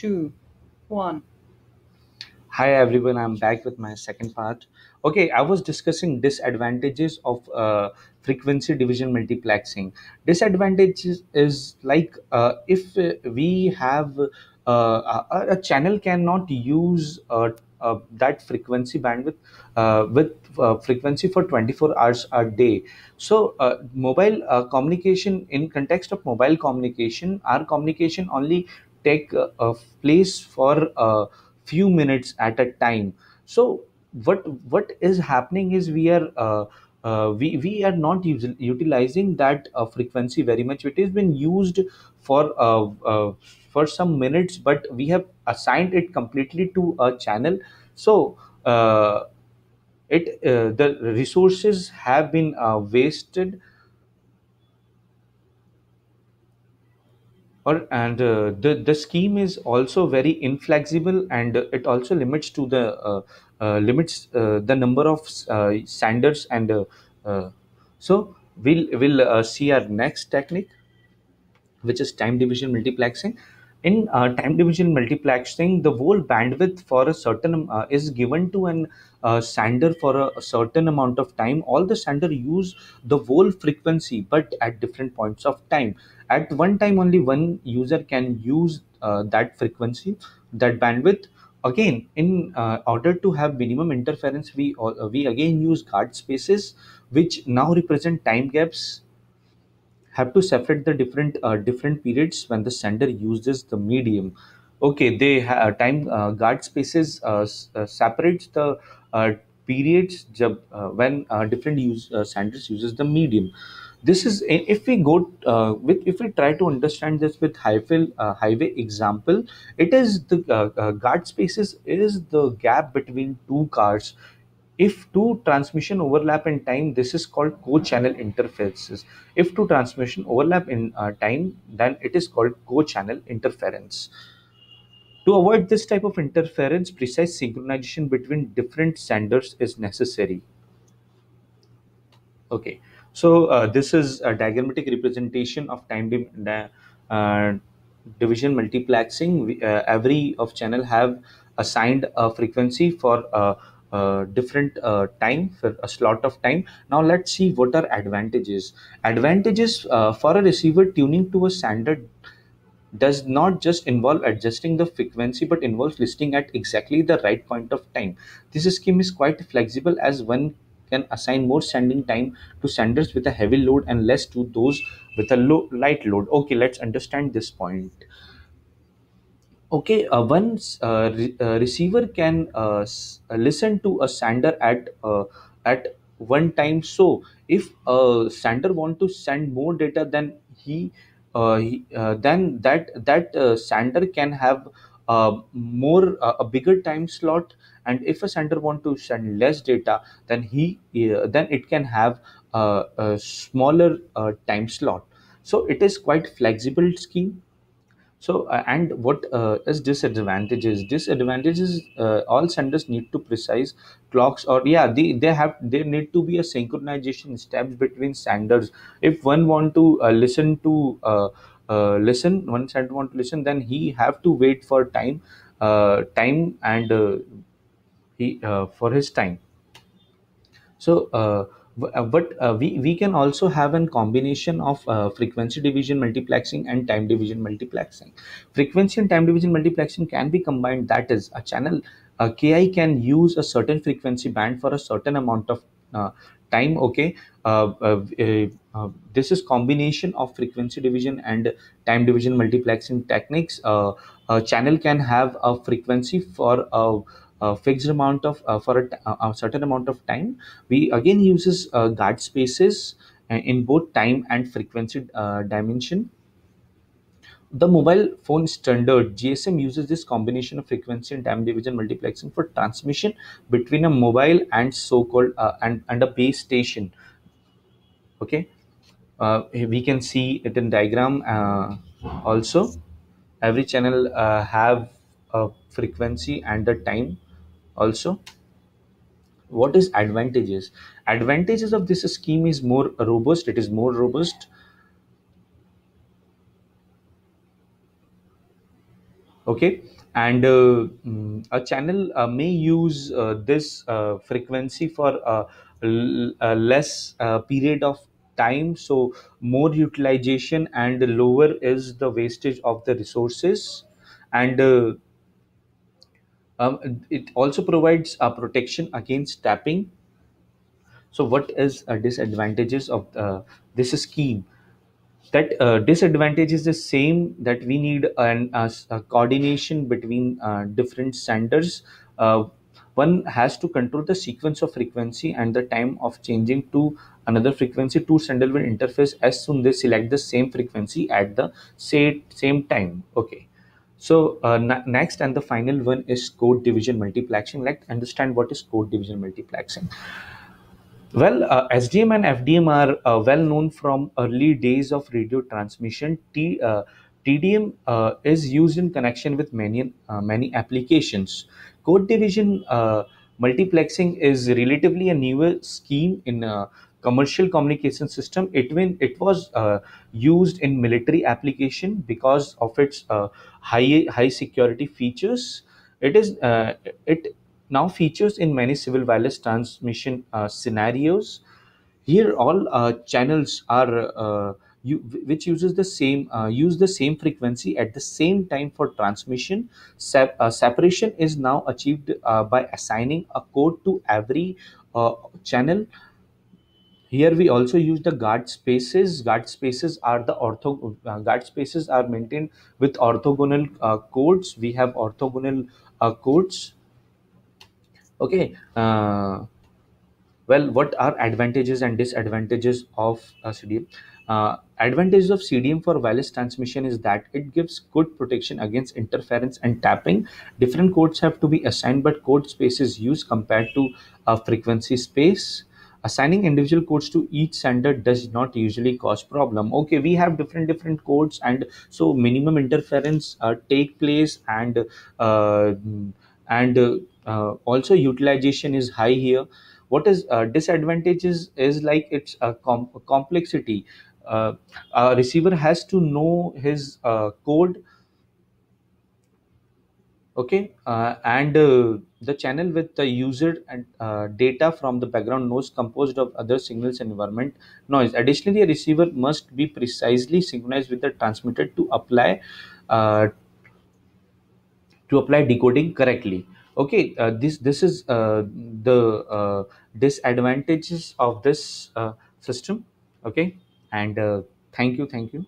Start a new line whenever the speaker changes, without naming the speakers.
two, one.
Hi everyone, I'm back with my second part. Okay, I was discussing disadvantages of uh, frequency division multiplexing. Disadvantages is like uh, if uh, we have uh, a, a channel cannot use uh, uh, that frequency bandwidth with frequency for 24 hours a day. So mobile communication in context of mobile communication, our communication only take a place for a few minutes at a time. So what what is happening is we are uh, uh, we we are not utilizing that uh, frequency very much. It has been used for uh, uh, for some minutes but we have assigned it completely to a channel. So uh, it uh, the resources have been wasted or and uh, the the scheme is also very inflexible and it also limits to the uh, uh, limits uh, the number of uh, sanders and uh, so we'll we'll see our next technique which is time division multiplexing. In uh, time division multiplexing, the whole bandwidth for a certain uh, is given to an uh, sender for a, a certain amount of time. All the sender use the whole frequency, but at different points of time. At one time, only one user can use uh, that frequency, that bandwidth. Again, in uh, order to have minimum interference, we uh, we again use guard spaces, which now represent time gaps have to separate the different uh, different periods when the sender uses the medium. Okay they ha- uh, time uh, guard spaces uh, uh, separates the uh, periods jab, when different use senders uses the medium. This is if we go uh, with if we try to understand this with highway uh, highway example it is the uh, guard spaces is the gap between two cars if two transmission overlap in time, this is called co-channel interferences. If two transmission overlap in uh, time, then it is called co-channel interference. To avoid this type of interference, precise synchronization between different senders is necessary. Okay, so uh, this is a diagrammatic representation of time dim- di- uh, division multiplexing. We, uh, every of channel have assigned a frequency for a, uh different uh, time for a slot of time. Now let's see what are advantages. Advantages uh, for a receiver tuning to a standard does not just involve adjusting the frequency but involves listening at exactly the right point of time. This scheme is quite flexible as one can assign more sending time to senders with a heavy load and less to those with a low light load. Okay, let's understand this point. Okay, uh, once uh, re- uh, receiver can uh, s- uh, listen to a sender at uh, at one time. So if a sender want to send more data than he, he then that that sender can have more a bigger time slot. And if a sender want to send less data, then he then it can have a smaller time slot. So it is quite flexible scheme so, uh, and what uh, is disadvantages? Disadvantages, uh, all senders need to precise clocks or yeah, they, they have, there need to be a synchronization steps between senders. If one want to uh, listen to, uh, uh, listen, one sender want to listen, then he have to wait for time, time and he, for his time so, but uh, we, we can also have a combination of uh, frequency division multiplexing and time division multiplexing. Frequency and time division multiplexing can be combined. That is, a channel uh, KI can use a certain frequency band for a certain amount of uh, time. Okay, uh, uh, uh, uh, this is combination of frequency division and time division multiplexing techniques. Uh, a channel can have a frequency for a, a fixed amount of uh, for a, t- a certain amount of time. We again uses uh, guard spaces uh, in both time and frequency uh, dimension. The mobile phone standard gsm uses this combination of frequency and time division multiplexing for transmission between a mobile and so-called uh, and, and a base station. Okay? Uh, we can see it in diagram uh, also. Every channel uh, have a frequency and a time also what is advantages? Advantages of this scheme is more robust it is more robust. Okay and uh, mm, a channel uh, may use uh, this uh, frequency for uh, a less uh, period of time so more utilization and lower is the wastage of the resources. And uh, um, it also provides a protection against tapping. So what is a disadvantages of uh, this scheme? That uh, disadvantage is the same that we need an a, coordination between uh, different senders. Uh, one has to control the sequence of frequency and the time of changing to another frequency. Two sender will interface as soon they select the same frequency at the say, same time. Okay so uh, next and the final one is code division multiplexing let's understand what is code division multiplexing well, uh, SDM and FDM are uh, well known from early days of radio transmission. T, uh, TDM uh, is used in connection with many uh, many applications. Code division multiplexing is relatively a newer scheme in commercial communication system. It when it was uh, used in military application because of its uh, high high security features. It is uh, it now features in many civil wireless transmission uh, scenarios. Here, all uh, channels are uh, you, which uses the same uh, use the same frequency at the same time for transmission. Sep- uh, separation is now achieved uh, by assigning a code to every uh, channel here we also use the guard spaces. Guard spaces are the ortho uh, guard spaces are maintained with orthogonal uh, codes. We have orthogonal uh, codes. Okay. Uh, well, what are advantages and disadvantages of CDM? Uh, advantages of CDM for wireless transmission is that it gives good protection against interference and tapping. Different codes have to be assigned, but code space is used compared to a frequency space. Assigning individual codes to each sender does not usually cause problem. Okay, we have different different codes, and so minimum interference uh, take place, and uh, and uh, also utilization is high here what is uh, disadvantages is like it's a com- complexity uh, a receiver has to know his uh, code okay uh, and uh, the channel with the user and uh, data from the background noise composed of other signals and environment noise. Additionally a receiver must be precisely synchronized with the transmitter to apply uh, to apply decoding correctly. Okay uh, this this is uh, the disadvantages of this system. Okay and thank you thank you